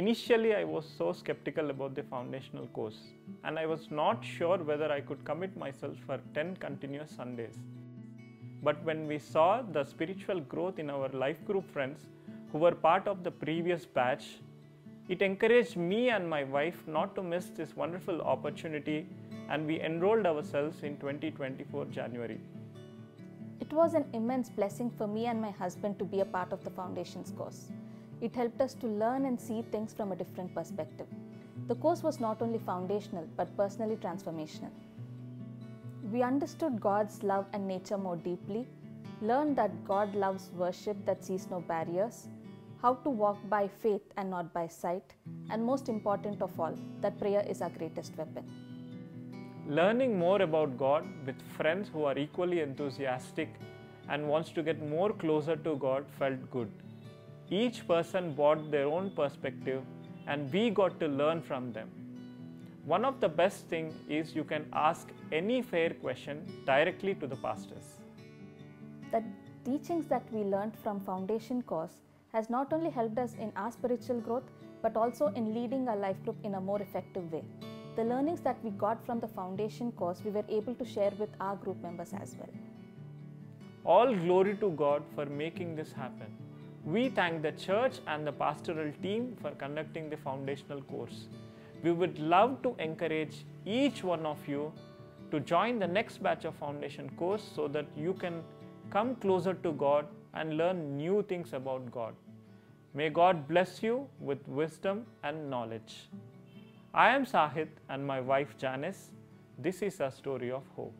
Initially, I was so skeptical about the foundational course, and I was not sure whether I could commit myself for 10 continuous Sundays. But when we saw the spiritual growth in our life group friends who were part of the previous batch, it encouraged me and my wife not to miss this wonderful opportunity, and we enrolled ourselves in 2024 January. It was an immense blessing for me and my husband to be a part of the Foundations course. It helped us to learn and see things from a different perspective. The course was not only foundational but personally transformational. We understood God's love and nature more deeply, learned that God loves worship that sees no barriers, how to walk by faith and not by sight, and most important of all, that prayer is our greatest weapon. Learning more about God with friends who are equally enthusiastic and wants to get more closer to God felt good. Each person brought their own perspective and we got to learn from them. One of the best thing is you can ask any fair question directly to the pastors. The teachings that we learned from Foundation course has not only helped us in our spiritual growth but also in leading our life group in a more effective way. The learnings that we got from the Foundation course we were able to share with our group members as well. All glory to God for making this happen. We thank the church and the pastoral team for conducting the foundational course. We would love to encourage each one of you to join the next batch of foundation course so that you can come closer to God and learn new things about God. May God bless you with wisdom and knowledge. I am Sahith and my wife Janice. This is a story of hope.